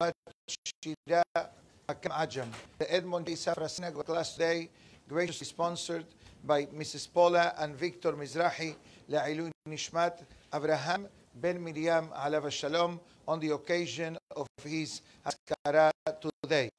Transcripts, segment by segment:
Shabbat Hakam Ajam. The Edmond J. Safra Synagogue class today, graciously sponsored by Mrs. Paula and Victor Mizrahi, La'ilun Nishmat, Abraham Ben Miriam Alav Shalom, on the occasion of his Askara today.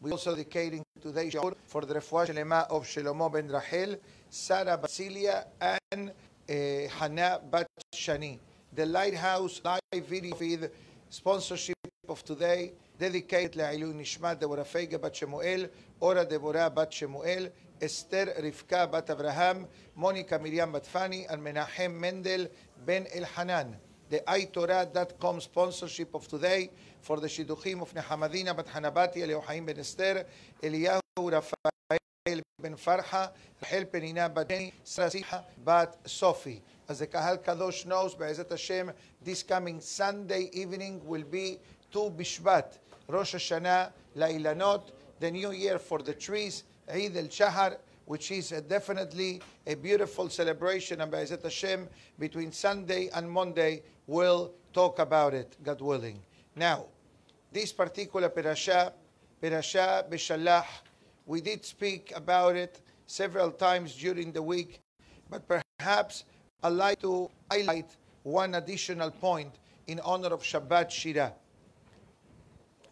We also dedicating today's show for the Refuah Shelema of Shelomo Ben Rahel, Sarah Basilia, and uh, Hannah Bat Shani. The Lighthouse live video feed sponsorship of today dedicated לעילוי נשמת דבורה פייגה בת שמואל, אורה דבורה בת שמואל, אסתר רבקה בת אברהם, מוניקה מרים בת פני, and מנחם מנדל בן אלחנן. The iTorah.com sponsorship of today for the שידוכים of נחמדינה בת חנבתי, אליהו חיים בן אסתר, אליהו רפאל בן פרחה, רחל פנינה בת ג'ני, שרה סיחה בת סופי. As the Kahal Kadosh knows, בעזרת השם, this coming Sunday evening will be Tu Bishvat, Rosh Hashanah, Lailanot, the new year for the trees, Eid al-Shahar, which is a definitely a beautiful celebration, and Ba'ezat Hashem, between Sunday and Monday, we'll talk about it, God willing. Now, this particular parasha, parasha Beshalach, we did speak about it several times during the week, but perhaps I'd like to highlight one additional point in honor of Shabbat Shira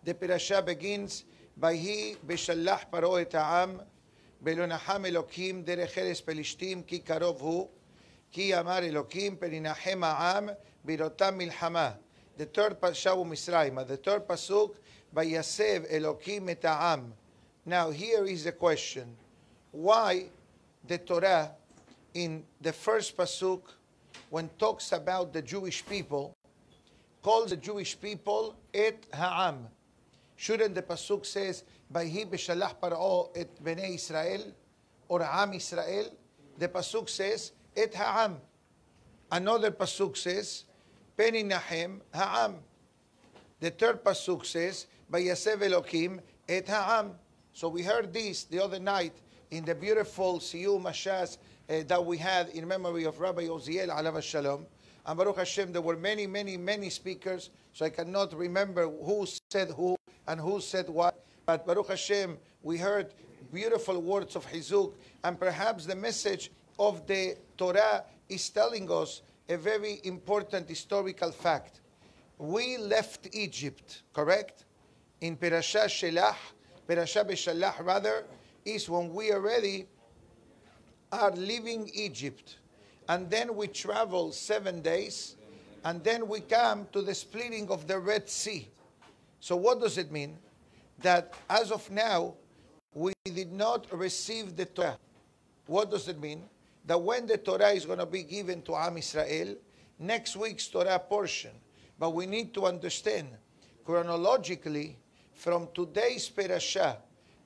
the parasha begins, by he paro et ha'am, belonaham elokim derech eres pelishtim ki karov hu, ki amar elokim perinahem ha'am birotam milchama. The third parasha Misraima, the third pasuk, Vayasev elokim et ha'am. Now here is the question. Why the Torah in the first pasuk when talks about the Jewish people calls the Jewish people et ha'am Shouldn't the pasuk says, "Vayhi b'shalach paro et bnei Israel" or "Am Israel"? The pasuk says, "Et ha'am." Another pasuk says, "Peni nahem ha'am." The third pasuk says, "Vayasev Elokim et ha'am." So we heard this the other night in the beautiful Siyum Mashas uh, that we had in memory of Rabbi Oziel Alav Shalom. And Baruch Hashem, there were many, many, many speakers, so I cannot remember who said who and who said what. But Baruch Hashem, we heard beautiful words of Hizuk, and perhaps the message of the Torah is telling us a very important historical fact. We left Egypt, correct? In Perashah Shelah, Perashah Beshalach rather, is when we already are leaving Egypt. And then we travel seven days, and then we come to the splitting of the Red Sea. So, what does it mean? That as of now, we did not receive the Torah. What does it mean? That when the Torah is going to be given to Am Israel, next week's Torah portion. But we need to understand chronologically from today's parasha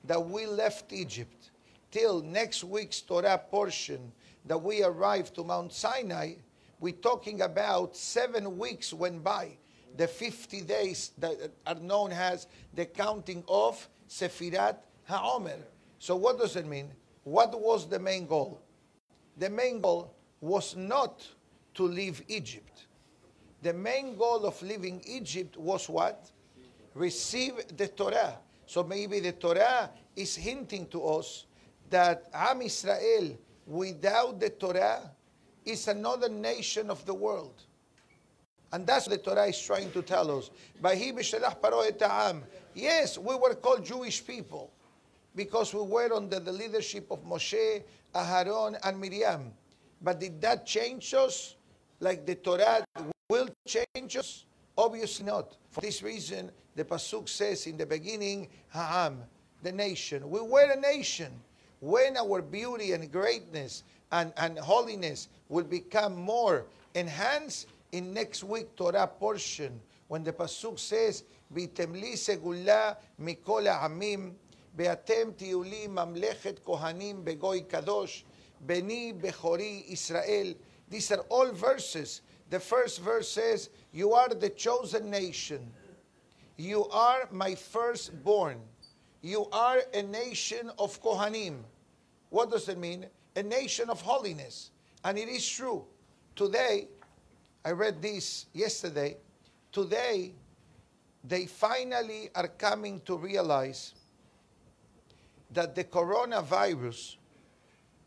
that we left Egypt till next week's Torah portion that we arrived to Mount Sinai, we're talking about seven weeks went by. The 50 days that are known as the counting of Sefirat HaOmer. So what does it mean? What was the main goal? The main goal was not to leave Egypt. The main goal of leaving Egypt was what? Receive the Torah. So maybe the Torah is hinting to us that Am Israel without the Torah is another nation of the world. And that's what the Torah is trying to tell us. Yes, we were called Jewish people because we were under the leadership of Moshe, Aharon, and Miriam. But did that change us like the Torah will change us? Obviously not. For this reason, the Pasuk says in the beginning, Ha'am, the nation. We were a nation when our beauty and greatness and, and holiness will become more enhanced in next week Torah portion when the Pasuk says, "Bitemli segula mikol ha'amim, be'atem tiuli mamlechet kohanim begoi kadosh, beni bechori Israel." These are all verses. The first verse says, "You are the chosen nation. You are my firstborn. You are a nation of kohanim." What does it mean? A nation of holiness. And it is true. Today, I read this yesterday. Today, they finally are coming to realize that the coronavirus,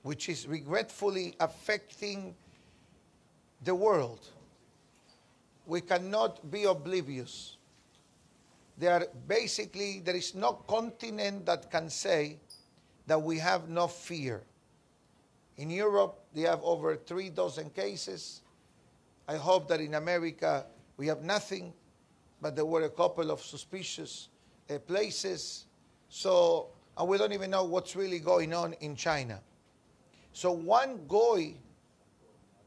which is regretfully affecting the world, we cannot be oblivious. There are basically, there is no continent that can say that we have no fear. In Europe, they have over three dozen cases. I hope that in America we have nothing, but there were a couple of suspicious uh, places. So, and we don't even know what's really going on in China. So, one Goy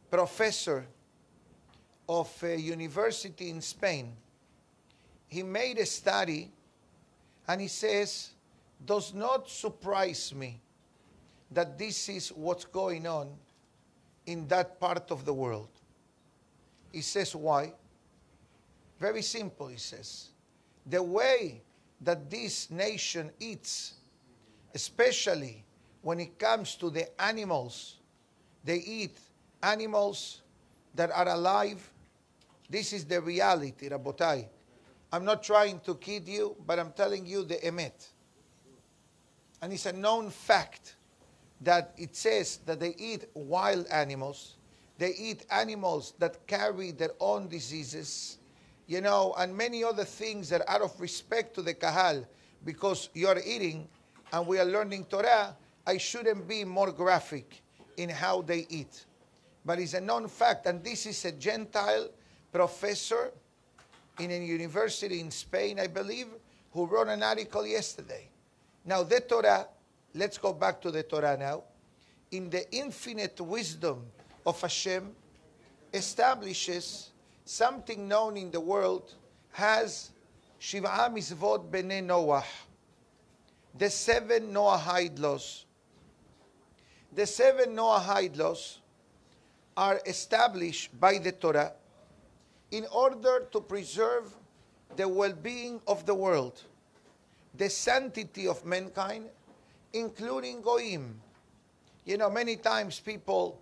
professor of a university in Spain, he made a study and he says, does not surprise me that this is what's going on in that part of the world. He says, why? Very simple, he says. The way that this nation eats, especially when it comes to the animals, they eat animals that are alive. This is the reality, Rabotai. I'm not trying to kid you, but I'm telling you the emet. And it's a known fact that it says that they eat wild animals, they eat animals that carry their own diseases, you know, and many other things that out of respect to the kahal, because you're eating and we are learning Torah, I shouldn't be more graphic in how they eat. But it's a known fact, and this is a Gentile professor in a university in Spain, I believe, who wrote an article yesterday. Now, the Torah, let's go back to the Torah now. In the infinite wisdom of Hashem, establishes something known in the world as Shiva Mitzvot B'nai Noah, the seven Noahide laws. The seven Noahide laws are established by the Torah in order to preserve the well being of the world, the sanctity of mankind, including Goim. You know, many times people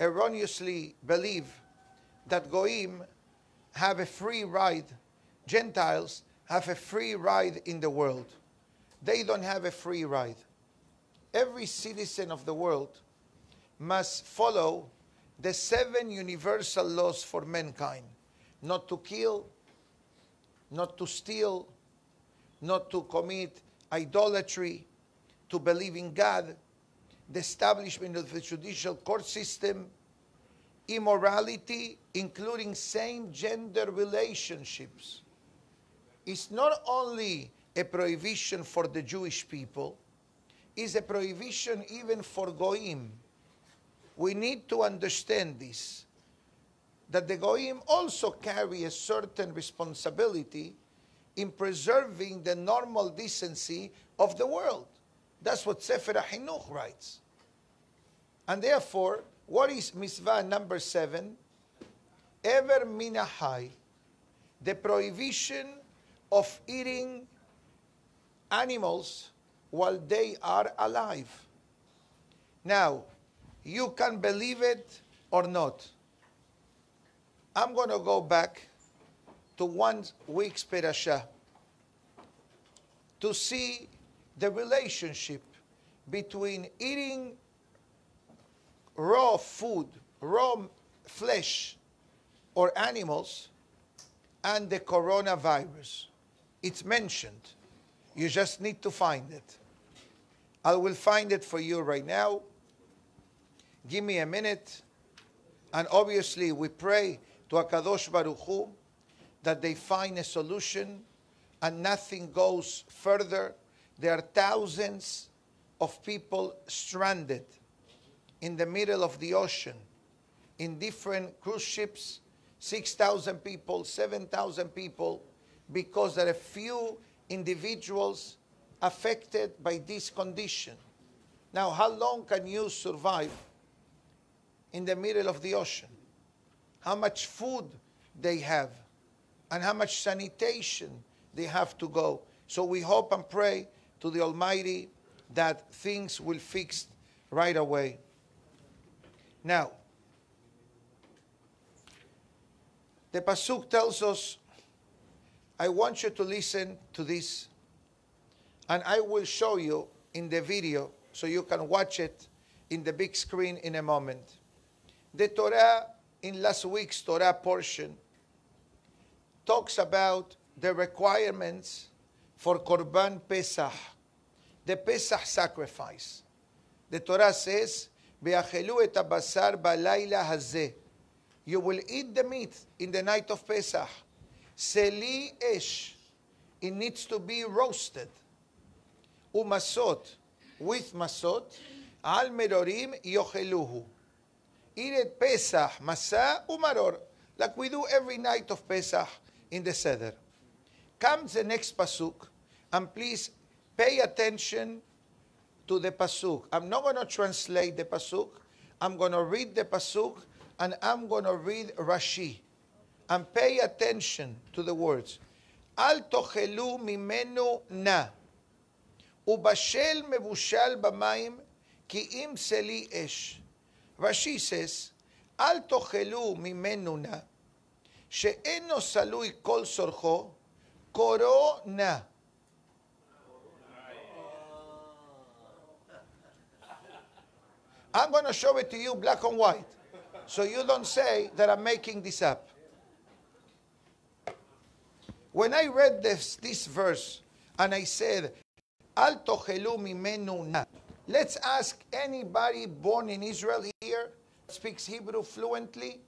erroneously believe that Goim have a free ride, Gentiles have a free ride in the world. They don't have a free ride. Every citizen of the world must follow the seven universal laws for mankind not to kill, not to steal, not to commit idolatry, to believe in God, the establishment of the judicial court system, immorality, including same gender relationships. It's not only a prohibition for the Jewish people, it's a prohibition even for Goim. We need to understand this that the Goyim also carry a certain responsibility in preserving the normal decency of the world. That's what Sefer HaChinuch writes. And therefore, what is mitzvah number seven? Ever minahai, the prohibition of eating animals while they are alive. Now, you can believe it or not. I'm going to go back to one week's parasha to see the relationship between eating raw food, raw flesh, or animals and the coronavirus. It's mentioned. You just need to find it. I will find it for you right now. Give me a minute. And obviously, we pray to Akadosh Baruch Hu, that they find a solution and nothing goes further. There are thousands of people stranded in the middle of the ocean in different cruise ships, 6,000 people, 7,000 people, because there are few individuals affected by this condition. Now, how long can you survive in the middle of the ocean? how much food they have, and how much sanitation they have to go. So we hope and pray to the Almighty that things will fix right away. Now, the Pasuk tells us, I want you to listen to this, and I will show you in the video so you can watch it in the big screen in a moment. The Torah in last week's Torah portion talks about the requirements for Korban Pesach, the Pesach sacrifice. The Torah says, "Ve'achelu et habasar balayla hazeh." You will eat the meat in the night of Pesach. Seli esh. It needs to be roasted. Umasot, with masot, al merorim yocheluhu. Eat it Pesach, masa, umaror, like we do every night of Pesach in the Seder. Comes the next pasuk, and please pay attention to the pasuk. I'm not going to translate the pasuk. I'm going to read the pasuk, and I'm going to read Rashi. And pay attention to the words. Al tochelu mimenu na. Ubashel mebushal b'mayim ki im seli esh. Rashi says, Al tochelu mimenu na. שאינו סלוי כל צורכו, קורו נא. I'm going to show it to you black and white. So you don't say that I'm making this up. When I read this, this verse and I said, Al tochelu mimenu na. Let's ask anybody born in Israel here, speaks Hebrew fluently,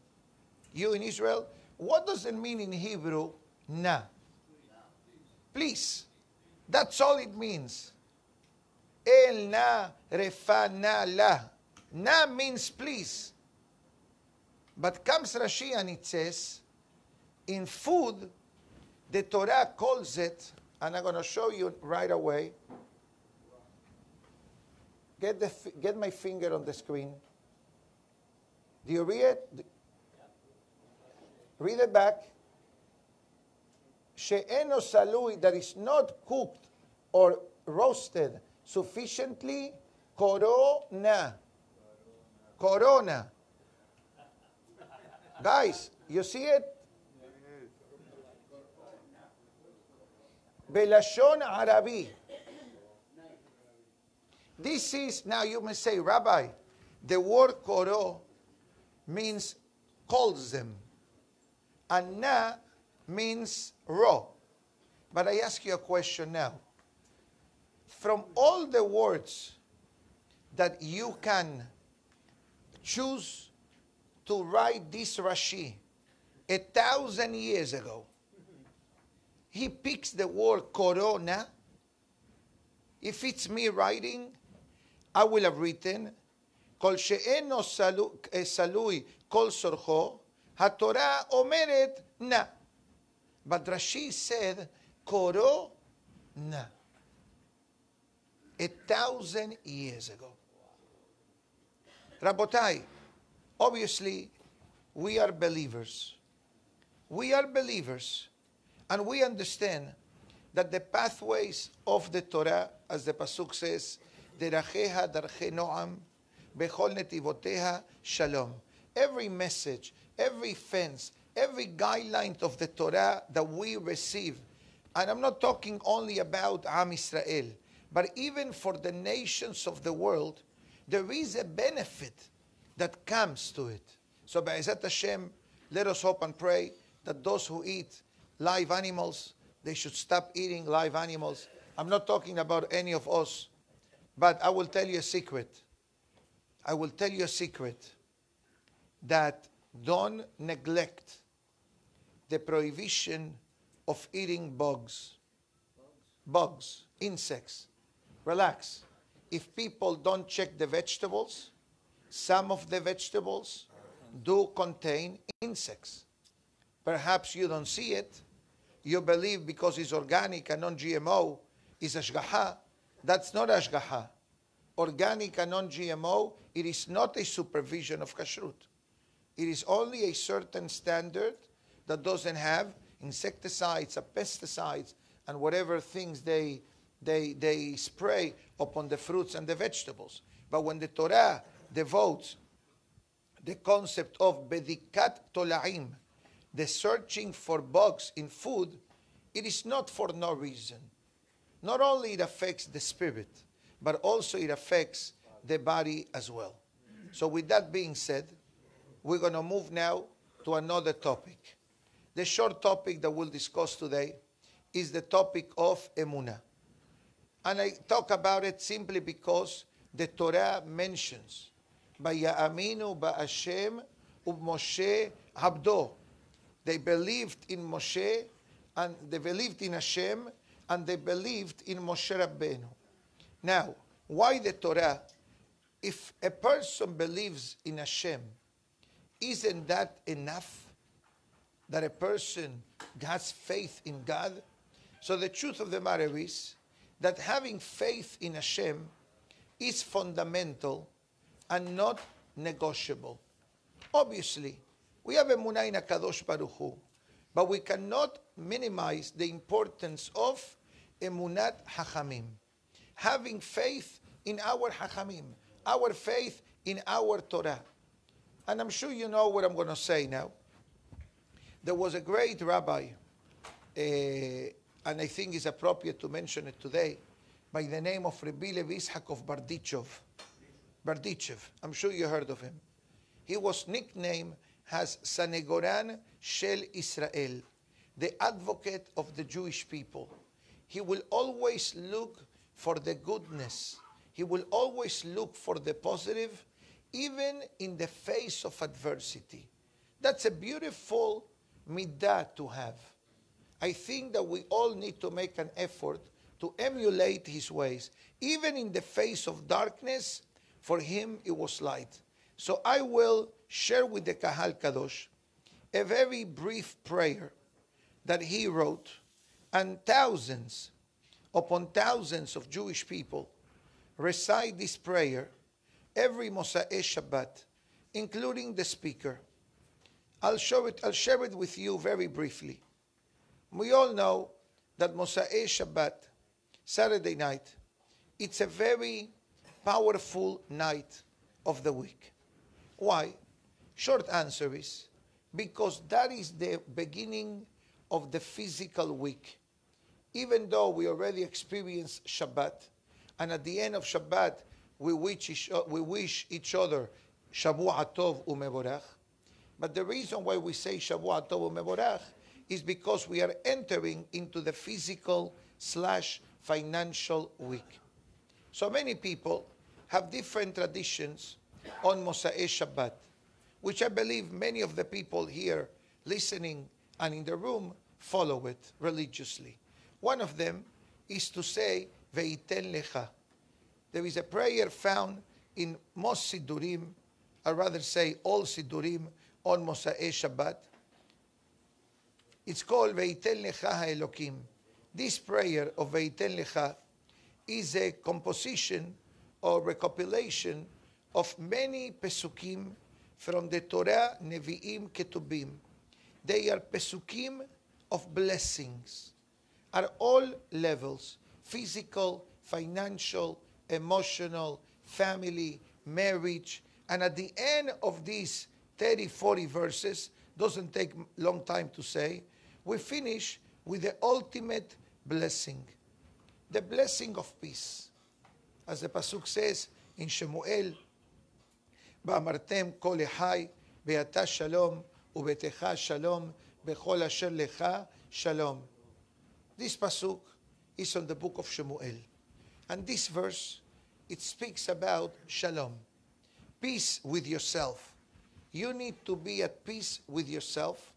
you in Israel, what does it mean in Hebrew, na? Please. That's all it means. El na refa na la. Na means please. But comes Rashi and it says, in food, the Torah calls it, and I'm going to show you right away. Get, the, get my finger on the screen. Do you read it? Read it back. She'eno salui, that is not cooked or roasted sufficiently, corona. Corona. Guys, you see it? Belashon Arabi. This is, now you may say, Rabbi, the word koro means calls them. Anna means raw. But I ask you a question now. From all the words that you can choose to write this Rashi a thousand years ago, he picks the word corona. If it's me writing, I will have written, Kol she'eno eh, salui kol sorcho, HaTorah omeret na. But Rashi said, Koro na. A thousand years ago. Rabotai, obviously, we are believers. We are believers, and we understand that the pathways of the Torah, as the Pasuk says, Deracheha darche noam, bechol netivoteha shalom. Every message every fence, every guideline of the Torah that we receive, and I'm not talking only about Am Israel, but even for the nations of the world, there is a benefit that comes to it. So, Ba'ezat Hashem, let us hope and pray that those who eat live animals, they should stop eating live animals. I'm not talking about any of us, but I will tell you a secret. I will tell you a secret that don't neglect the prohibition of eating bugs. Bugs, insects. Relax. If people don't check the vegetables, some of the vegetables do contain insects. Perhaps you don't see it. You believe because it's organic and non GMO is ashgaha. That's not ashgaha. Organic and non GMO, it is not a supervision of kashrut. It is only a certain standard that doesn't have insecticides or pesticides and whatever things they, they, they spray upon the fruits and the vegetables. But when the Torah devotes the concept of bedikat tolaim, the searching for bugs in food, it is not for no reason. Not only it affects the spirit, but also it affects the body as well. So with that being said, we're going to move now to another topic. The short topic that we'll discuss today is the topic of emunah. And I talk about it simply because the Torah mentions Vayaminu ba'Hashem u'Moshe Abdo. They believed in Moshe and they believed in Hashem and they believed in Moshe Rabbeinu. Now, why the Torah? If a person believes in Hashem, isn't that enough that a person has faith in God? So the truth of the matter is that having faith in Hashem is fundamental and not negotiable. Obviously, we have a Munayna Kadosh Baruch Hu, but we cannot minimize the importance of Emunat Hachamim. Having faith in our Hachamim, our faith in our Torah. And I'm sure you know what I'm going to say now. There was a great rabbi, uh, and I think it's appropriate to mention it today, by the name of Rabbi Levi Ishak of Bardichov. Bardichev, I'm sure you heard of him. He was nicknamed as Sanegoran Shel Israel, the advocate of the Jewish people. He will always look for the goodness. He will always look for the positive, even in the face of adversity. That's a beautiful midah to have. I think that we all need to make an effort to emulate his ways. Even in the face of darkness, for him it was light. So I will share with the Kahal Kadosh a very brief prayer that he wrote, and thousands upon thousands of Jewish people recite this prayer every Mosai Shabbat, including the speaker. I'll, show it, I'll share it with you very briefly. We all know that Mosai Shabbat Saturday night, it's a very powerful night of the week. Why? Short answer is because that is the beginning of the physical week. Even though we already experienced Shabbat, and at the end of Shabbat, we wish each, uh, we wish each other Shavua Tov Umevorach. But the reason why we say Shavua Tov Umevorach is because we are entering into the physical slash financial week. So many people have different traditions on Mosai Shabbat, which I believe many of the people here listening and in the room follow it religiously. One of them is to say, Veiten Lecha. There is a prayer found in most Sidurim, I rather say all Sidurim on Mosai Shabbat. It's called Veiten Lecha Elokim this prayer of Veiten Lecha is a composition or recopilation of many pesukim from the Torah, Nevi'im, Ketubim. They are pesukim of blessings at all levels physical, financial, emotional, family, marriage. And at the end of these 30, 40 verses, doesn't take long time to say, we finish with the ultimate blessing, the blessing of peace. As the Pasuk says in Shemuel, ואמרתם כל לחי ואתה שלום וביתך שלום בכל אשר לך שלום. This pasuk is on the book of Shemuel. And this verse, it speaks about shalom, peace with yourself. You need to be at peace with yourself.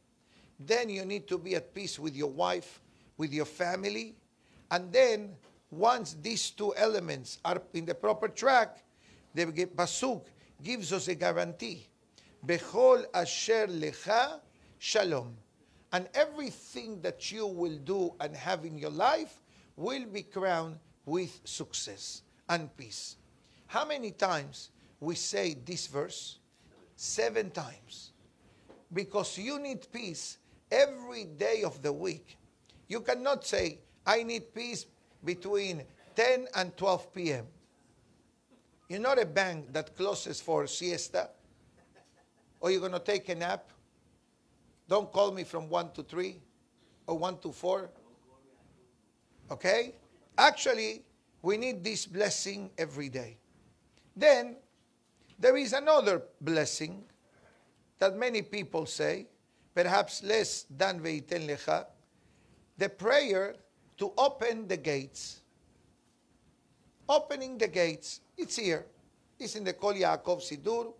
Then you need to be at peace with your wife, with your family. And then, once these two elements are in the proper track, the Pasuk gives us a guarantee. Bechol asher lecha shalom. And everything that you will do and have in your life will be crowned with success and peace. How many times we say this verse? Seven times. Because you need peace every day of the week. You cannot say, I need peace between 10 and 12 p.m. You're not a bank that closes for siesta or you're going to take a nap. Don't call me from 1 to 3 or 1 to 4. Okay? Actually, we need this blessing every day. Then, there is another blessing that many people say, perhaps less than Veiten Lecha, the prayer to open the gates. Opening the gates, it's here. It's in the Kol Yaakov Sidur,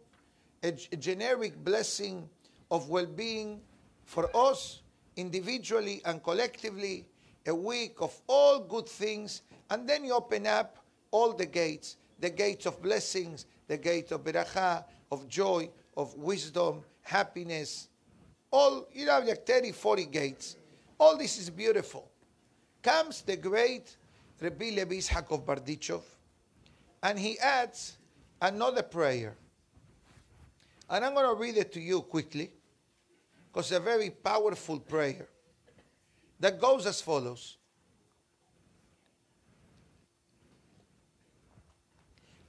a, generic blessing of well being for us individually and collectively, a week of all good things, and then you open up all the gates the gates of blessings, the gate of beracha, of joy, of wisdom, happiness. All, you have like 30, 40 gates. All this is beautiful. Comes the great Rabbi Levi Ishak of Bardichov, and he adds another prayer. And I'm going to read it to you quickly, because it's a very powerful prayer that goes as follows.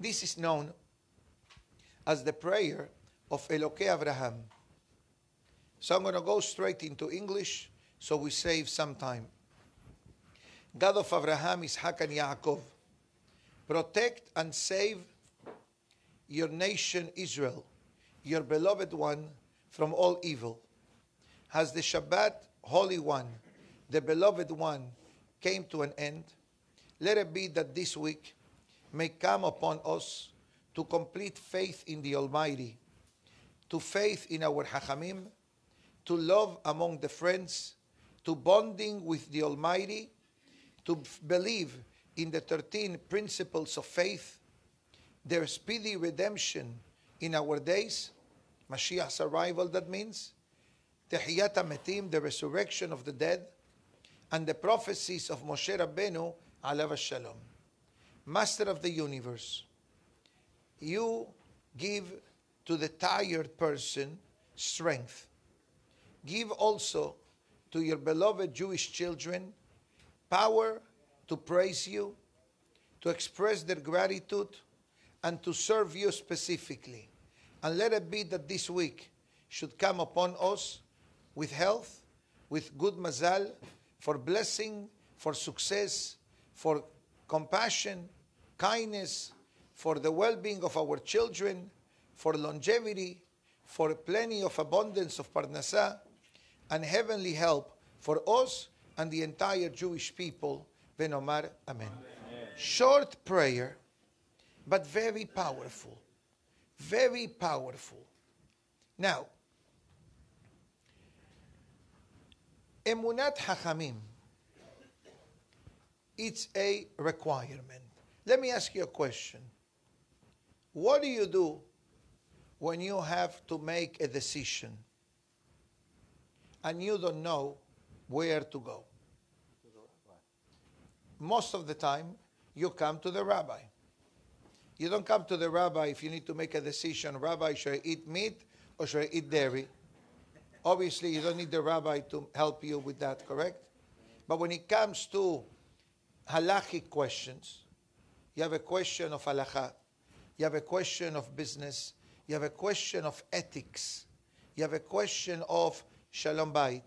This is known as the prayer of Eloke Abraham. So I'm going to go straight into English so we save some time. God of Abraham, Isaac, and Yaakov, protect and save your nation Israel, your beloved one, from all evil. Has the Shabbat, Holy One, the beloved one, came to an end, let it be that this week may come upon us to complete faith in the Almighty, to faith in our Hachamim, to love among the friends, to bonding with the Almighty, to believe in the 13 principles of faith, their speedy redemption in our days, Mashiach's arrival, that means, Tehiyat Metim, the resurrection of the dead, and the prophecies of Moshe Rabbeinu, alav shalom. Master of the universe, you give to the tired person strength. Give also to your beloved Jewish children power to praise you, to express their gratitude, and to serve you specifically. And let it be that this week should come upon us with health, with good mazal, for blessing, for success, for compassion, kindness, for the well being of our children, for longevity, for plenty of abundance of parnasah, and heavenly help for us and the entire Jewish people. Venomar, amen. amen. Short prayer, but very powerful. Very powerful. Now, Emunat Hachamim, it's a requirement. Let me ask you a question. What do you do when you have to make a decision and you don't know where to go? Most of the time, you come to the rabbi. You don't come to the rabbi if you need to make a decision. Rabbi, should I eat meat or should I eat dairy? Obviously, you don't need the rabbi to help you with that, correct? But when it comes to halachic questions, you have a question of halakha. You have a question of business. You have a question of ethics. You have a question of shalom bait.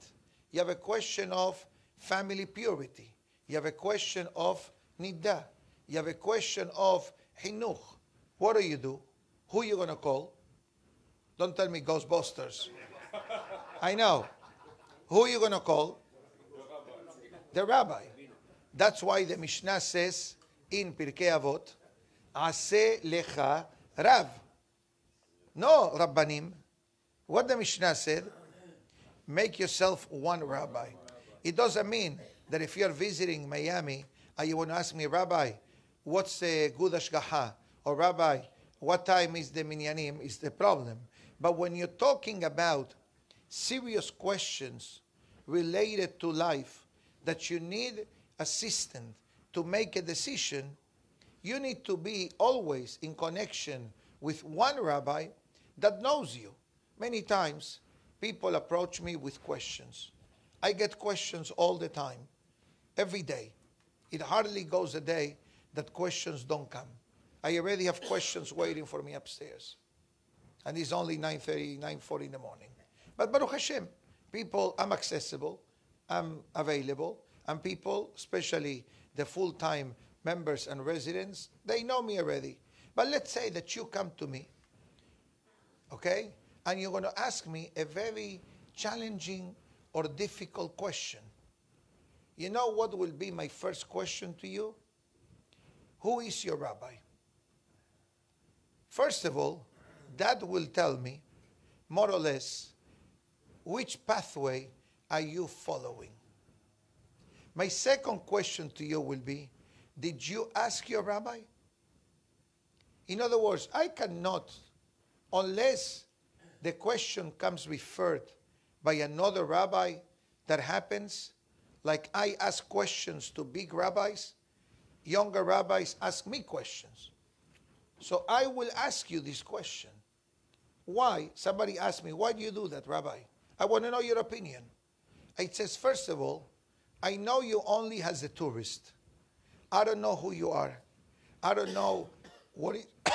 You have a question of family purity. You have a question of niddah. You have a question of hinuch. What do you do? Who are you going to call? Don't tell me Ghostbusters. I know. Who are you going to call? The rabbi. That's why the Mishnah says, in Pirkei Avot, Ase lecha Rav. No, Rabbanim. What the Mishnah said, make yourself one rabbi. It doesn't mean that if you're visiting Miami and you want to ask me, Rabbi, what's the good ashgaha? Or Rabbi, what time is the minyanim? Is the problem. But when you're talking about serious questions related to life that you need assistance to make a decision, you need to be always in connection with one rabbi that knows you. Many times, people approach me with questions. I get questions all the time, every day. It hardly goes a day that questions don't come. I already have questions waiting for me upstairs. And it's only 9.30, 9.40 in the morning. But Baruch Hashem, people, I'm accessible, I'm available, and people, especially the full-time members and residents, they know me already. But let's say that you come to me, okay, and you're going to ask me a very challenging or difficult question. You know what will be my first question to you? Who is your rabbi? First of all, that will tell me, more or less, which pathway are you following? My second question to you will be Did you ask your rabbi? In other words, I cannot, unless the question comes referred by another rabbi that happens, like I ask questions to big rabbis, younger rabbis ask me questions. So I will ask you this question. Why? Somebody asked me, why do you do that, Rabbi? I want to know your opinion. It says, first of all, I know you only as a tourist. I don't know who you are. I don't know what is,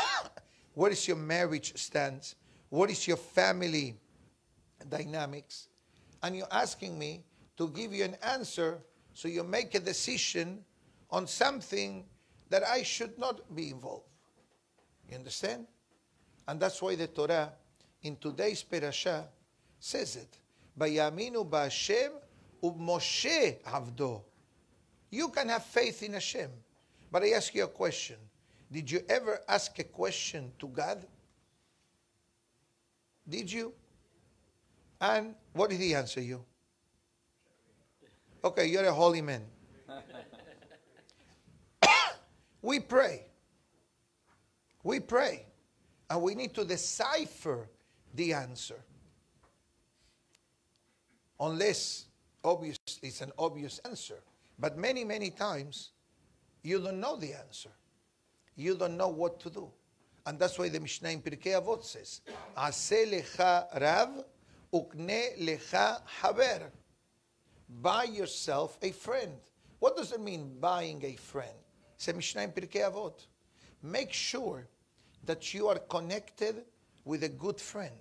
what is your marriage stance, what is your family dynamics. And you're asking me to give you an answer so you make a decision on something that I should not be involved. You understand? And that's why the Torah in today's parasha says it. Bayaminu ba'Hashem u'Moshe avdo. You can have faith in Hashem. But I ask you a question. Did you ever ask a question to God? Did you? And what did he answer you? Okay, you're a holy man. we pray. We pray. And we need to decipher the answer. Unless obvious it's an obvious answer. But many, many times you don't know the answer. You don't know what to do. And that's why the Mishnah in Pirkei Avot says, Ase lecha rav ukne lecha haber. Buy yourself a friend. What does it mean, buying a friend? A Mishnah in Pirkei Avot. Make sure that you are connected with a good friend.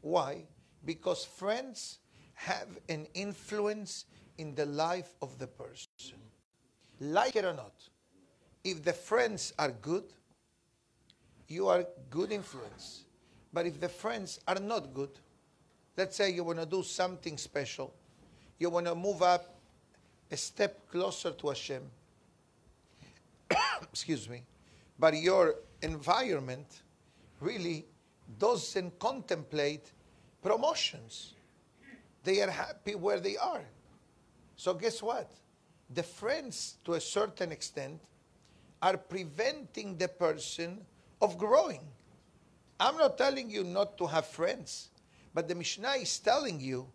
Why? Because friends have an influence in the life of the person. Like it or not, if the friends are good, you are good influence. But if the friends are not good, let's say you want to do something special, you want to move up a step closer to Hashem, excuse me, but your environment really doesn't contemplate promotions. They are happy where they are. So, guess what? The friends, to a certain extent, are preventing the person of growing. I'm not telling you not to have friends, but the Mishnah is telling you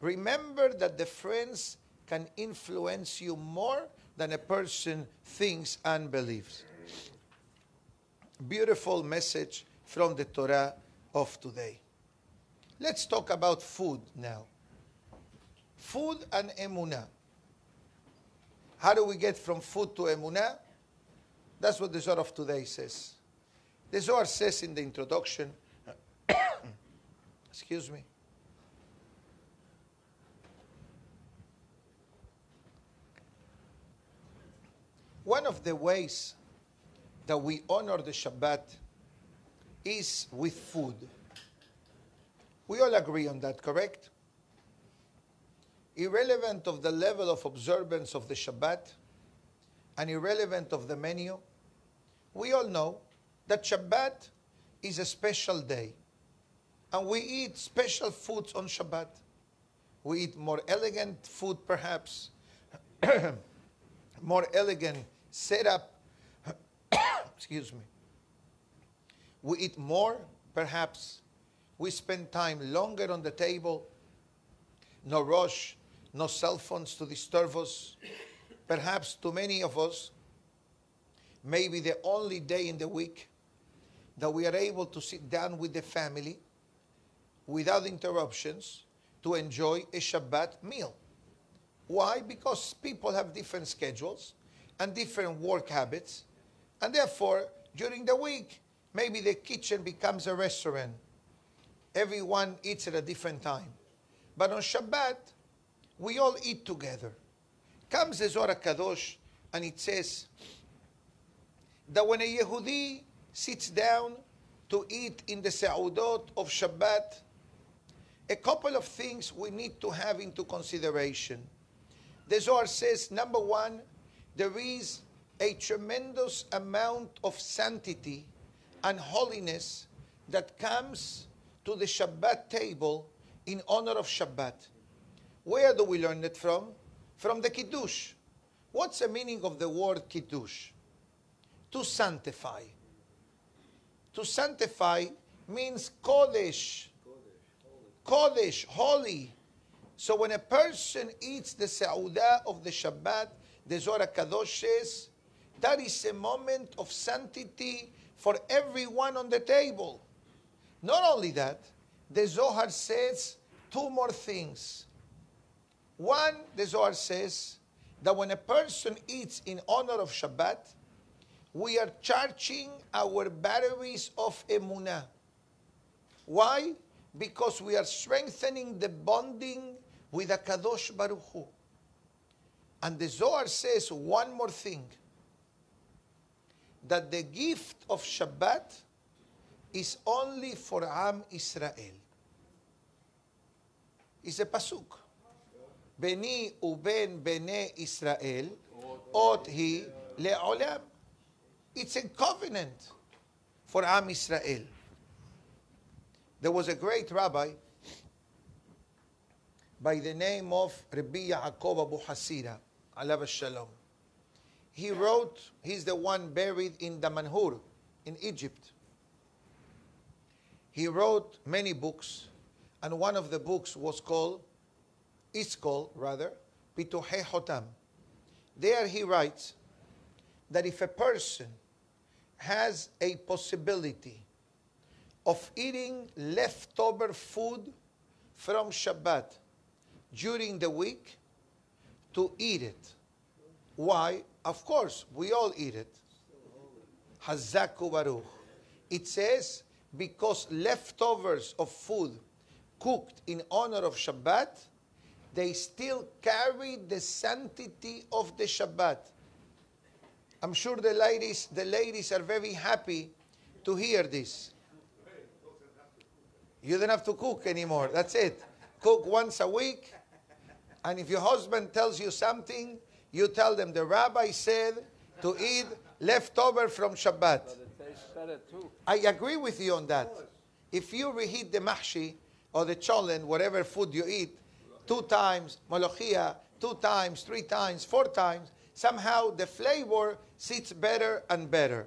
remember that the friends can influence you more than a person thinks and believes beautiful message from the Torah of today. Let's talk about food now. Food and emunah. How do we get from food to emunah? That's what the Zohar of today says. The Zohar says in the introduction, excuse me, one of the ways that we honor the Shabbat is with food. We all agree on that, correct? Irrelevant of the level of observance of the Shabbat and irrelevant of the menu, we all know that Shabbat is a special day. And we eat special foods on Shabbat. We eat more elegant food, perhaps, more elegant setup Excuse me. We eat more, perhaps. We spend time longer on the table. No rush, no cell phones to disturb us. Perhaps to many of us, maybe the only day in the week that we are able to sit down with the family without interruptions to enjoy a Shabbat meal. Why? Because people have different schedules and different work habits. And therefore, during the week, maybe the kitchen becomes a restaurant. Everyone eats at a different time. But on Shabbat, we all eat together. Comes the Zohar Kadosh and it says that when a Yehudi sits down to eat in the Sa'udot of Shabbat, a couple of things we need to have into consideration. The Zohar says, number one, there is a tremendous amount of sanctity and holiness that comes to the Shabbat table in honor of Shabbat. Where do we learn it from? From the Kiddush. What's the meaning of the word Kiddush? To sanctify. To sanctify means Kodesh. Kodesh, holy. So when a person eats the Sa'udah of the Shabbat, the Zohar Kadosh says, that is a moment of sanctity for everyone on the table. Not only that, the Zohar says two more things. One, the Zohar says that when a person eats in honor of Shabbat, we are charging our batteries of emunah. Why? Because we are strengthening the bonding with a Kadosh Baruch Hu. And the Zohar says one more thing that the gift of Shabbat is only for Am Israel. It's a pasuk. Beni uben bene Israel, ot hi le'olam. It's a covenant for Am Israel. There was a great rabbi by the name of Rabbi Yaakov Abu Hasira, alav shalom. He wrote, he's the one buried in Damanhur in Egypt. He wrote many books, and one of the books was called, is called rather, Pituhe Hotam. There he writes that if a person has a possibility of eating leftover food from Shabbat during the week, to eat it. Why? Of course, we all eat it. Hazaku Baruch. It says, because leftovers of food cooked in honor of Shabbat, they still carry the sanctity of the Shabbat. I'm sure the ladies, the ladies are very happy to hear this. You don't have to cook anymore. That's it. Cook once a week. And if your husband tells you something, you tell them the rabbi said to eat leftover from Shabbat. I agree with you on that. If you reheat the mahshi or the cholen, whatever food you eat, two times, molochia, two times, three times, four times, somehow the flavor sits better and better.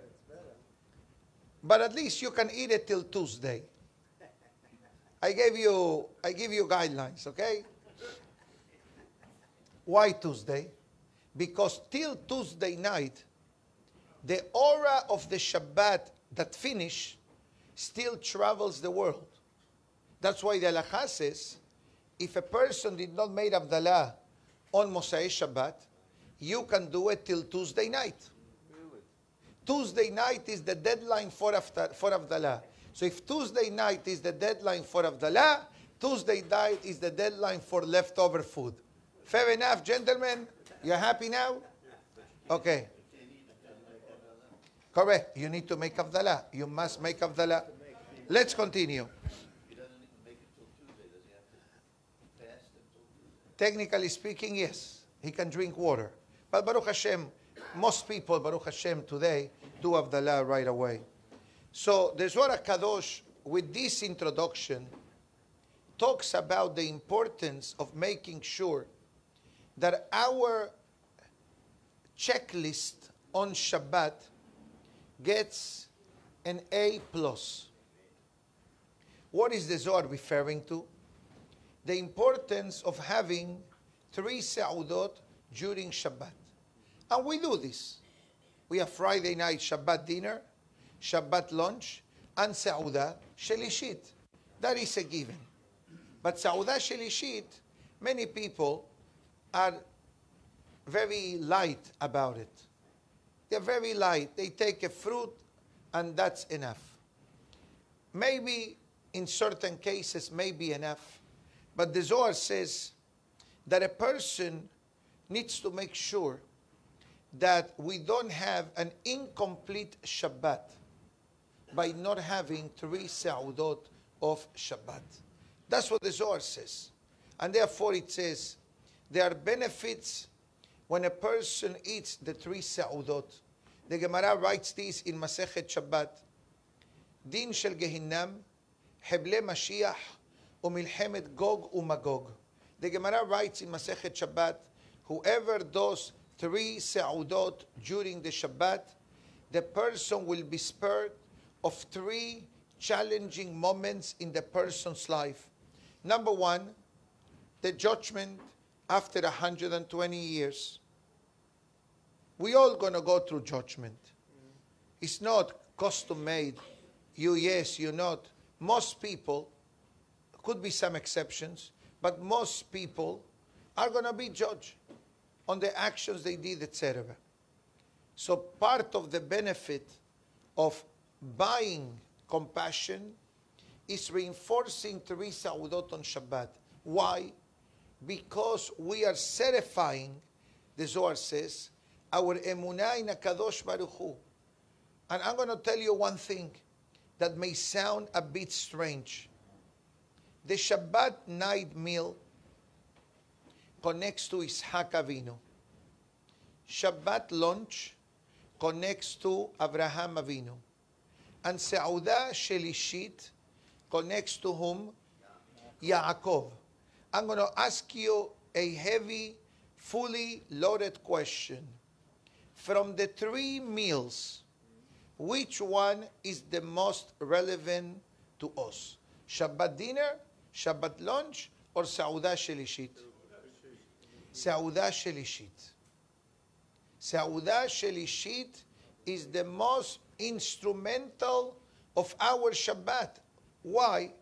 But at least you can eat it till Tuesday. I gave you I give you guidelines, okay? Why Tuesday? Because till Tuesday night, the aura of the Shabbat that finished still travels the world. That's why the halacha says, if a person did not make Avdallah on Mosai Shabbat, you can do it till Tuesday night. Tuesday night is the deadline for, after, for Avdallah. So if Tuesday night is the deadline for Avdallah, Tuesday night is the deadline for leftover food. Fair enough, gentlemen? You're happy now? Okay. Correct. You need to make Avdallah. You must make Avdallah. Let's continue. Technically speaking, yes. He can drink water. But Baruch Hashem, most people, Baruch Hashem, today do Avdallah right away. So the Zohar Kadosh, with this introduction, talks about the importance of making sure that our checklist on Shabbat gets an A plus. What is the Zohar referring to? The importance of having three Sa'udot during Shabbat. And we do this. We have Friday night Shabbat dinner, Shabbat lunch, and Sa'udah Shelishit. That is a given. But Sa'udah Shelishit, many people are very light about it. They're very light. They take a fruit and that's enough. Maybe in certain cases, maybe enough. But the Zohar says that a person needs to make sure that we don't have an incomplete Shabbat by not having three Sa'udot of Shabbat. That's what the Zohar says. And therefore it says, there are benefits when a person eats the three Sa'udot. The Gemara writes this in Masechet Shabbat. Din shel Gehinnam, Heble Mashiach, umilhemet Gog umagog. The Gemara writes in Masechet Shabbat, whoever does three seudot during the Shabbat, the person will be spared of three challenging moments in the person's life. Number one, the judgment after 120 years. We all gonna go through judgment. It's not custom made. You yes, you not. Most people, could be some exceptions, but most people are gonna be judged on the actions they did, etc. So part of the benefit of buying compassion is reinforcing three Sa'udot on Shabbat. Why? Because we are certifying, the Zohar says, our emunah in Kadosh Baruch Hu. And I'm going to tell you one thing that may sound a bit strange. The Shabbat night meal connects to Ishaq Avinu. Shabbat lunch connects to Abraham Avinu. And Seudah Shelishit connects to whom? Yaakov. I'm going to ask you a heavy, fully loaded question. From the three meals, which one is the most relevant to us? Shabbat dinner, Shabbat lunch, or Seudah Shelishit? Seudah Shelishit. Seudah Shelishit is the most instrumental of our Shabbat. Why?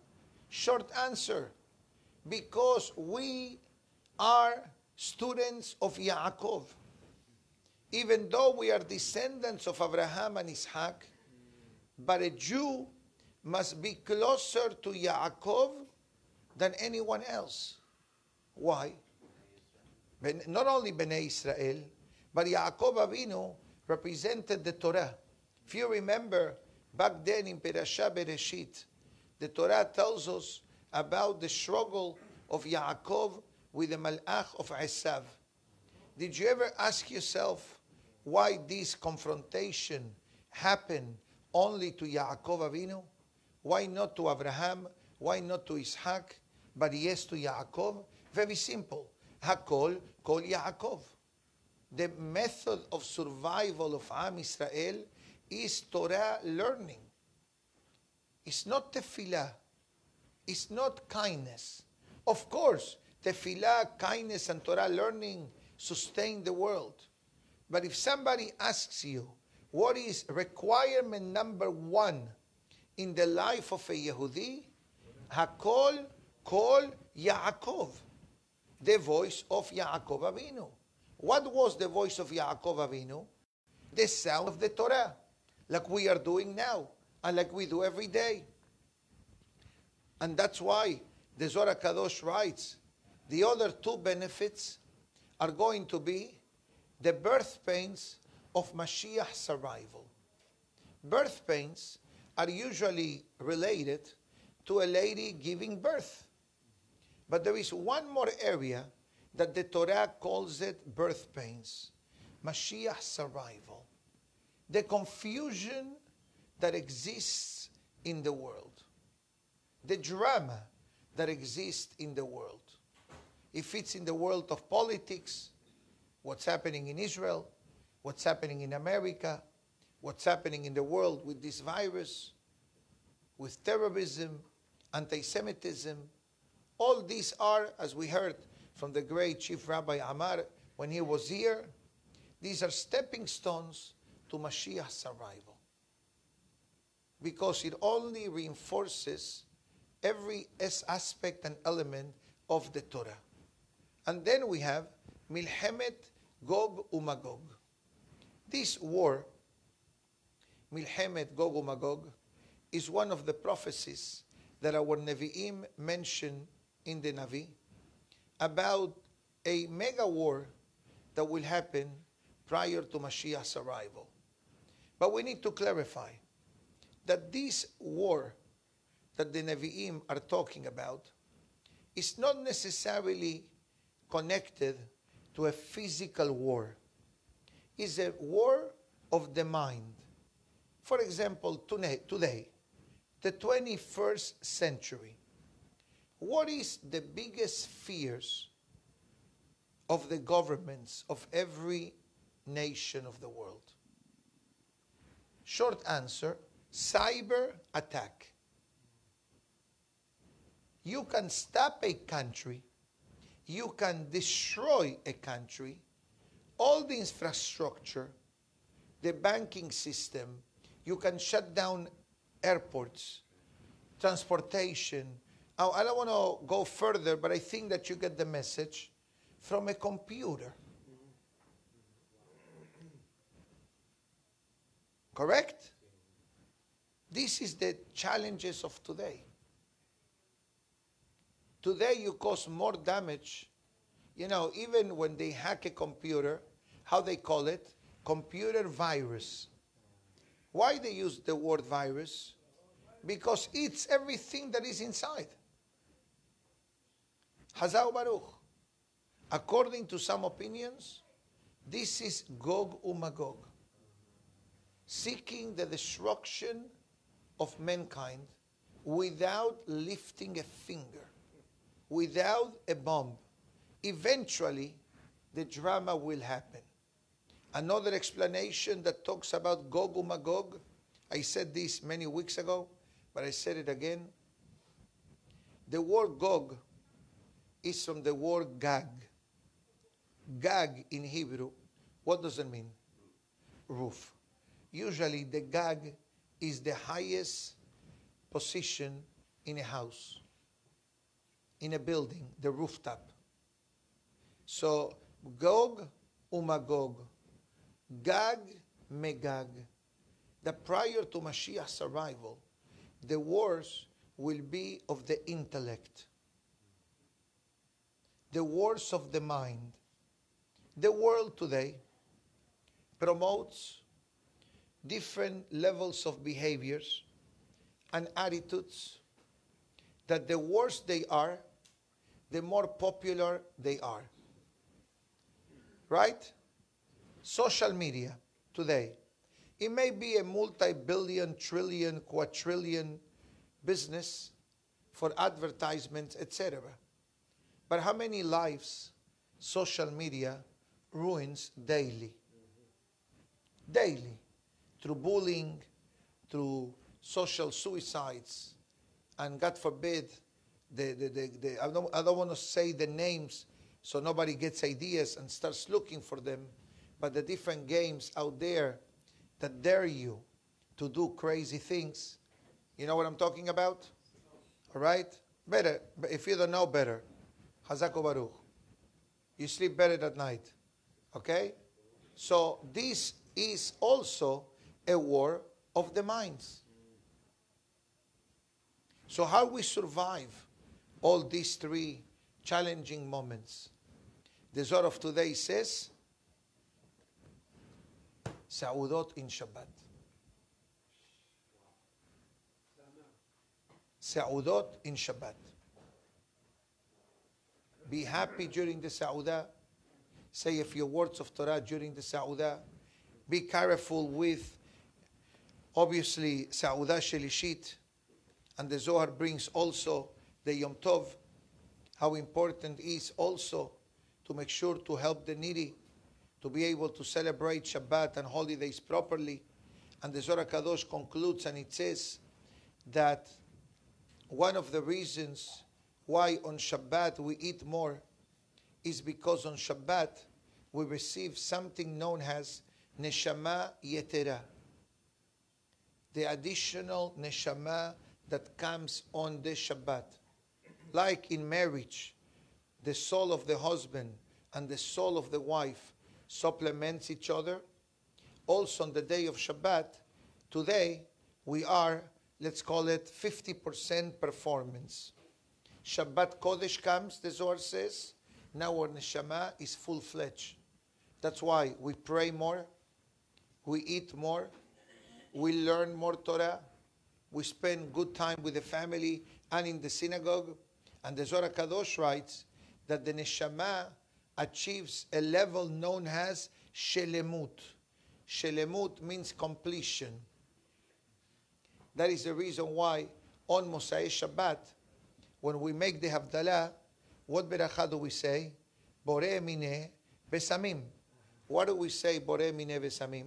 Short answer. Because we are students of Yaakov. Even though we are descendants of Abraham and Ishaq, but a Jew must be closer to Yaakov than anyone else. Why? Not only Bnei Israel, but Yaakov Avinu represented the Torah. If you remember, back then in Perashah Bereshit, the Torah tells us about the struggle of Yaakov with the Malach of Esav. Did you ever ask yourself why this confrontation happened only to Yaakov Avinu? Why not to Abraham? Why not to Ishaq? But yes to Yaakov? Very simple. Hakol kol Yaakov. The method of survival of Am Israel is Torah learning. It's not tefillah. It's not kindness. Of course, tefillah, kindness, and Torah learning sustain the world. But if somebody asks you, what is requirement number one in the life of a Yehudi? Hakol kol Yaakov. The voice of Yaakov Avinu. What was the voice of Yaakov Avinu? The sound of the Torah like we are doing now and like we do every day. And that's why the Zohar Kadosh writes the other two benefits are going to be the birth pains of Mashiach's arrival. Birth pains are usually related to a lady giving birth. But there is one more area that the Torah calls it birth pains Mashiach's arrival the confusion that exists in the world, the drama that exists in the world. If it's in the world of politics, what's happening in Israel, what's happening in America, what's happening in the world with this virus, with terrorism, anti Semitism, all these are, as we heard from the great Chief Rabbi Amar when he was here, these are stepping stones to Mashiach's arrival. Because it only reinforces every aspect and element of the Torah. And then we have Milhemet Gog Umagog. This war, Milhemet Gog Umagog, is one of the prophecies that our Nevi'im mention in the Navi about a mega war that will happen prior to Mashiach's arrival. But we need to clarify that this war that the Nevi'im are talking about is not necessarily connected to a physical war. It's a war of the mind. For example, today, the 21st century, what is the biggest fears of the governments of every nation of the world? Short answer cyber attack. You can stop a country, you can destroy a country, all the infrastructure, the banking system, you can shut down airports, transportation. Oh, I don't want to go further, but I think that you get the message from a computer. Correct? This is the challenges of today. Today you cause more damage. You know, even when they hack a computer, how they call it? Computer virus. Why they use the word virus? Because it's everything that is inside. Hazau Baruch. According to some opinions, this is Gog Umagog, seeking the destruction of mankind without lifting a finger, without a bomb. Eventually, the drama will happen. Another explanation that talks about Gog Magog, I said this many weeks ago, but I said it again. The word Gog is from the word Gag. Gag in Hebrew, what does it mean? Roof. Usually the Gag is the highest position in a house, in a building, the rooftop. So Gog Umagog Gag Megag, that prior to Mashiach's arrival, the wars will be of the intellect, the wars of the mind. The world today promotes different levels of behaviors and attitudes that the worse they are, the more popular they are. Right? social media today. It may be a multi billion, trillion, quadrillion business for advertisements, etc. But how many lives social media ruins daily? Daily. Through bullying, through social suicides, and God forbid, the, the, the, the I, don't, I don't want to say the names so nobody gets ideas and starts looking for them but the different games out there that dare you to do crazy things. You know what I'm talking about? All right? Better. If you don't know better, Hazako Baruch. You sleep better at night. Okay? So this is also a war of the minds. So how we survive all these three challenging moments? The Zohar of today says, Saudot in Shabbat. Saudot in Shabbat. Be happy during the Saudah. Say a few words of Torah during the Saudah. Be careful with, obviously, Saudah Shelishit. And the Zohar brings also the Yom Tov. How important is also to make sure to help the needy to be able to celebrate Shabbat and holidays properly. And the Zohar Kadosh concludes and it says that one of the reasons why on Shabbat we eat more is because on Shabbat we receive something known as Neshama Yetera. The additional Neshama that comes on the Shabbat. Like in marriage, the soul of the husband and the soul of the wife supplements each other. Also on the day of Shabbat, today we are, let's call it 50% performance. Shabbat Kodesh comes, the Zohar says, now our neshama is full-fledged. That's why we pray more, we eat more, we learn more Torah, we spend good time with the family and in the synagogue. And the Zohar Kadosh writes that the neshama achieves a level known as shelemut. Shelemut means completion. That is the reason why on Mosai Shabbat, when we make the Havdalah, what beracha do we say? Bore mine besamim. What do we say, Bore mine besamim?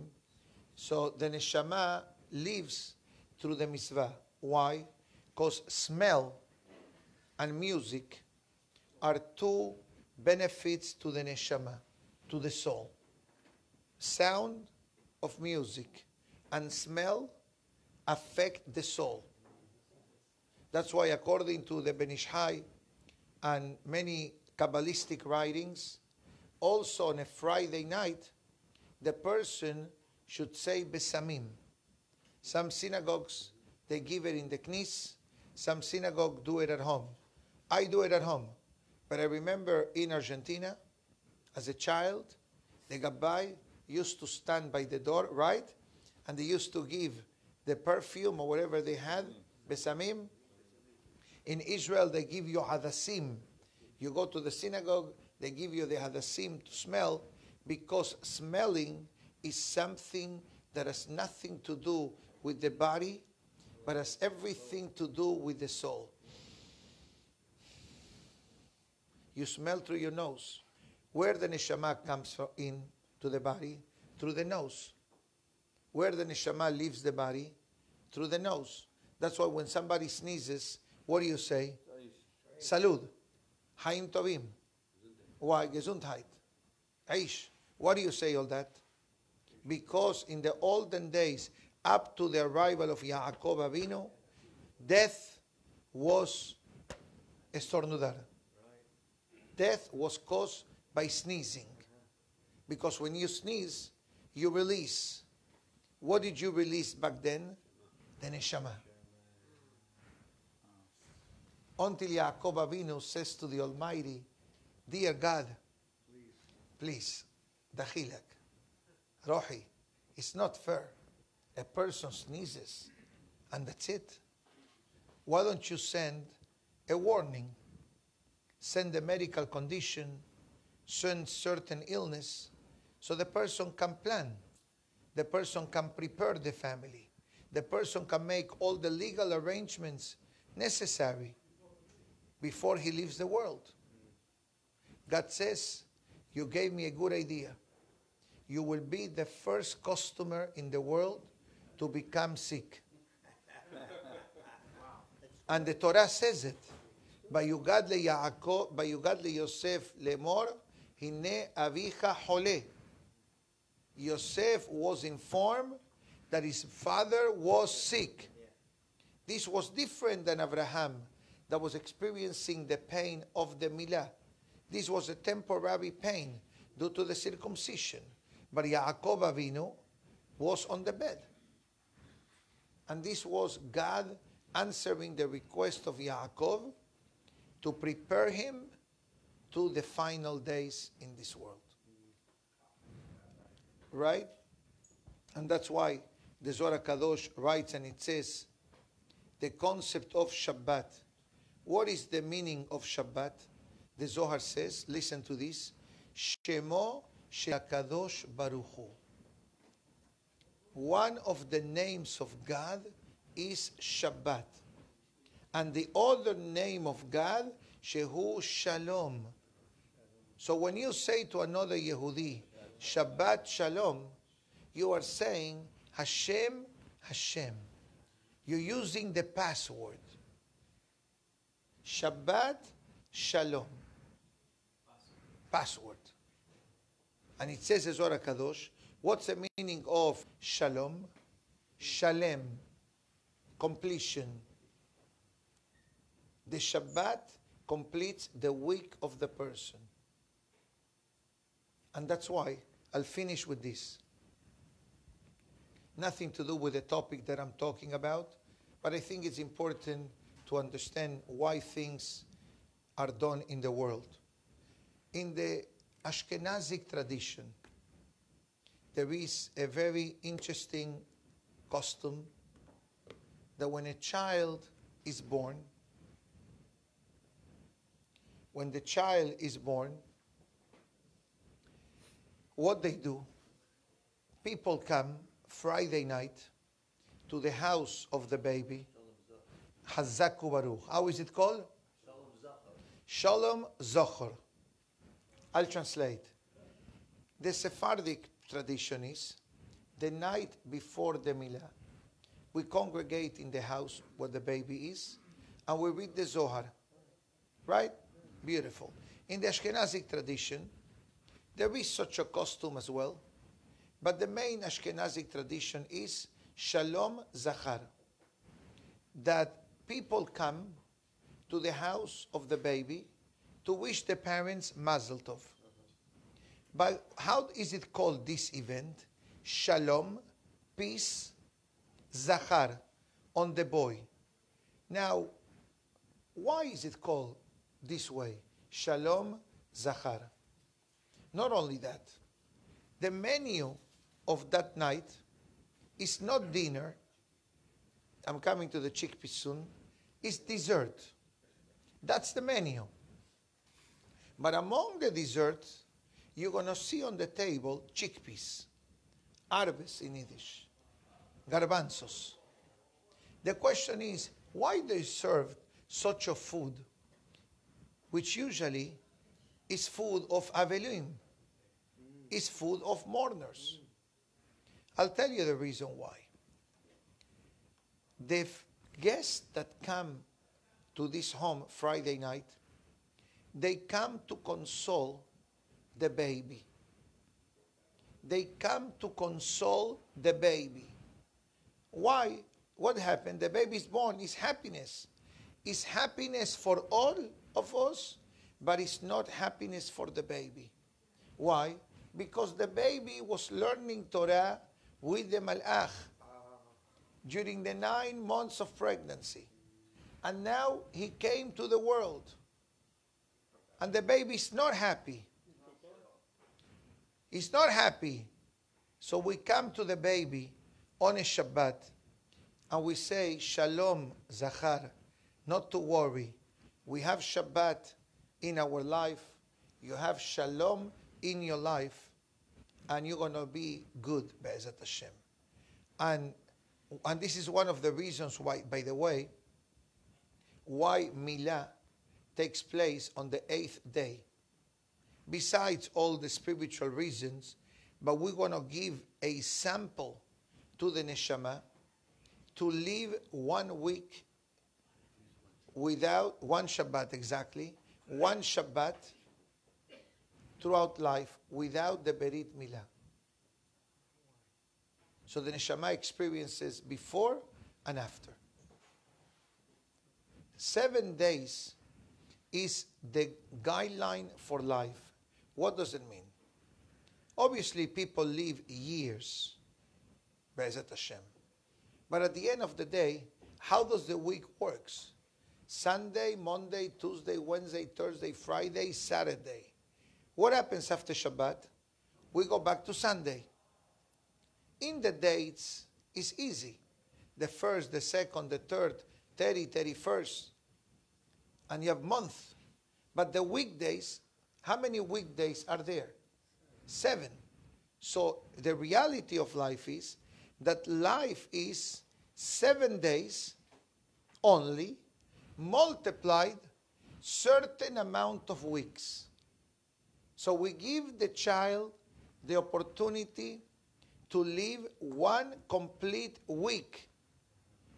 So the neshama lives through the mitzvah. Why? Because smell and music are two benefits to the neshama, to the soul. Sound of music and smell affect the soul. That's why, according to the Ben Ish Hai and many Kabbalistic writings, also on a Friday night, the person should say Besamim. Some synagogues, they give it in the knis. Some synagogues do it at home. I do it at home. But I remember in Argentina, as a child, the gabbai used to stand by the door, right? And they used to give the perfume or whatever they had, besamim. In Israel, they give you hadasim. You go to the synagogue, they give you the hadasim to smell because smelling is something that has nothing to do with the body, but has everything to do with the soul. You smell through your nose. Where the neshama comes in to the body? Through the nose. Where the neshama leaves the body? Through the nose. That's why when somebody sneezes, what do you say? Salud. Haim Tovim. Why? Gesundheit. Aish. What do you say all that? Because in the olden days, up to the arrival of Yaakov Avinu, death was estornudar. Death was caused by sneezing. Because when you sneeze, you release. What did you release back then? The neshama. Until Yaakov Avinu says to the Almighty, Dear God, please, Dachilak, Rohi, it's not fair. A person sneezes and that's it. Why don't you send a warning? Send a medical condition, send certain illness, so the person can plan. The person can prepare the family. The person can make all the legal arrangements necessary before he leaves the world. God says, You gave me a good idea. You will be the first customer in the world to become sick. and the Torah says it. ויוגד ליעקב, ויוגד ליוסף לאמור, הנה אביך חולה. Yosef was informed that his father was sick. This was different than Abraham that was experiencing the pain of the milah. This was a temporary pain due to the circumcision. But Yaakov Avinu was on the bed. And this was God answering the request of Yaakov to prepare him to the final days in this world. Right? And that's why the Zohar Kadosh writes and it says the concept of Shabbat. What is the meaning of Shabbat? The Zohar says, listen to this, Shemo Kadosh Baruch Hu. One of the names of God is Shabbat. And the other name of God, Shehu Shalom. So when you say to another Yehudi, Shabbat Shalom, you are saying Hashem, Hashem. You're using the password. Shabbat Shalom. Password. And it says as Kadosh, what's the meaning of Shalom? Shalem. Completion. The Shabbat completes the week of the person. And that's why I'll finish with this. Nothing to do with the topic that I'm talking about, but I think it's important to understand why things are done in the world. In the Ashkenazic tradition, there is a very interesting custom that when a child is born, when the child is born, what they do, people come Friday night to the house of the baby. Hazaku Baruch. How is it called? Shalom Zachar. I'll translate. The Sephardic tradition is the night before the Milah, we congregate in the house where the baby is and we read the Zohar. Right? Beautiful. In the Ashkenazic tradition, there is such a costume as well, but the main Ashkenazic tradition is Shalom Zachar. That people come to the house of the baby to wish the parents Mazel Tov. But how is it called this event? Shalom, peace, Zachar, on the boy. Now, why is it called this way? Shalom, Zachar. Not only that, the menu of that night is not dinner. I'm coming to the chickpeas soon. It's dessert. That's the menu. But among the desserts, you're going to see on the table chickpeas, arbes in Yiddish, garbanzos. The question is, why they serve such a food, which usually is food of avelim, is food of mourners? I'll tell you the reason why. The guests that come to this home Friday night, they come to console the baby. They come to console the baby. Why? What happened? The baby is born. It's happiness. It's happiness for all of us, but it's not happiness for the baby. Why? Because the baby was learning Torah with the Malach during the nine months of pregnancy. And now he came to the world. And the baby is not happy. He's not happy. So we come to the baby on a Shabbat and we say, Shalom, Zachar, not to worry. We have Shabbat in our life. You have Shalom in your life, and you're going to be good, Be'ezat Hashem. And, and this is one of the reasons why, by the way, why Milah takes place on the eighth day. Besides all the spiritual reasons, but we're going to give a sample to the neshama to live one week without one Shabbat exactly, one Shabbat throughout life without the Berit Milah. So the neshama experiences before and after. Seven days is the guideline for life. What does it mean? Obviously, people live years, Be'ezat Hashem. But at the end of the day, how does the week works? Sunday, Monday, Tuesday, Wednesday, Thursday, Friday, Saturday. What happens after Shabbat? We go back to Sunday. In the dates, is easy. The first, the second, the third, 30, 31st. And you have month. But the weekdays, how many weekdays are there? Seven. So the reality of life is that life is seven days only multiplied certain amount of weeks. So we give the child the opportunity to live one complete week,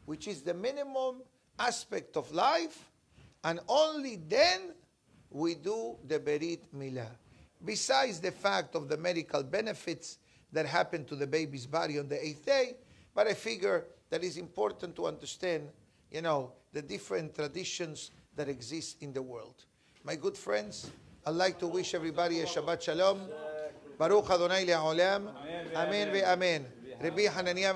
which is the minimum aspect of life, and only then we do the Berit Milah. Besides the fact of the medical benefits that happen to the baby's body on the eighth day, but I figure that it's important to understand, you know, the different traditions that exist in the world. My good friends, I'd like to wish everybody a Shabbat Shalom. Baruch Adonai Le'olam. Amen ve'amen. Rabbi Hananiah